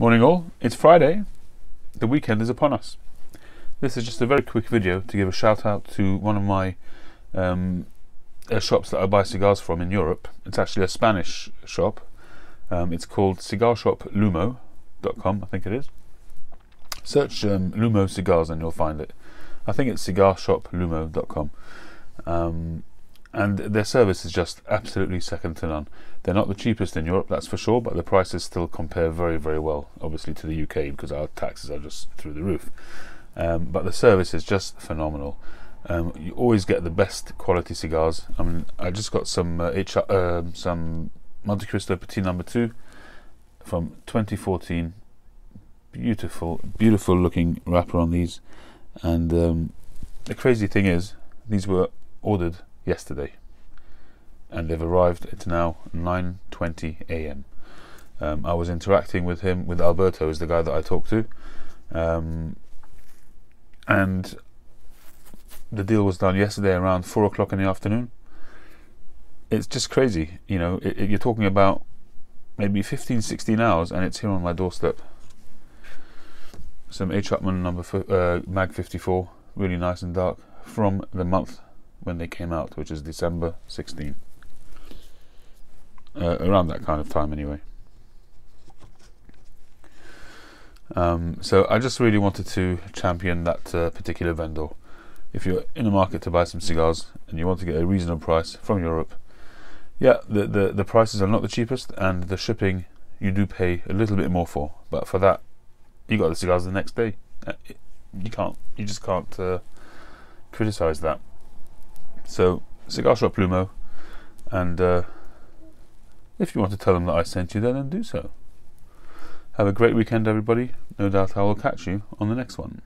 Morning all, it's Friday, the weekend is upon us. This is just a very quick video to give a shout out to one of my um, uh, shops that I buy cigars from in Europe. It's actually a Spanish shop. Um, it's called cigarshoplumo.com, I think it is. Search um, Lumo cigars and you'll find it. I think it's cigarshoplumo.com. Um, and their service is just absolutely second to none. They're not the cheapest in Europe, that's for sure, but the prices still compare very, very well, obviously, to the UK because our taxes are just through the roof. Um, but the service is just phenomenal. Um, you always get the best quality cigars. I mean, I just got some uh, H- uh, some Montecristo Petit Number Two from 2014. Beautiful, beautiful looking wrapper on these, and um, the crazy thing is, these were ordered yesterday, and they've arrived. It's now 9:20 a.m. Um, I was interacting with him, with Alberto, is the guy that I talked to, um, and the deal was done yesterday around four o'clock in the afternoon. It's just crazy, you know. It, it, you're talking about maybe 15, 16 hours, and it's here on my doorstep. Some H. Upmann number uh, Mag 54, really nice and dark, from the month when they came out, which is December 16. Uh, around that kind of time, anyway. Um, so I just really wanted to champion that uh, particular vendor. If you're in the market to buy some cigars and you want to get a reasonable price from Europe, yeah, the, the, the prices are not the cheapest, and the shipping you do pay a little bit more for. But for that, you got the cigars the next day. Uh, you can't, you just can't uh, criticize that. So, Cigar Shop Lumo, and uh, if you want to tell them that I sent you, there, then do so. Have a great weekend, everybody. No doubt I will catch you on the next one.